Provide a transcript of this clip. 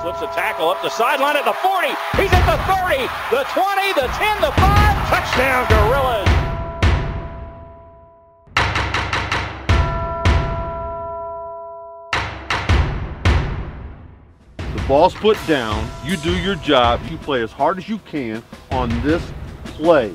Slips a tackle up the sideline at the 40. He's at the 30, the 20, the 10, the 5. Touchdown, Gorillas. The ball's put down. You do your job. You play as hard as you can on this play.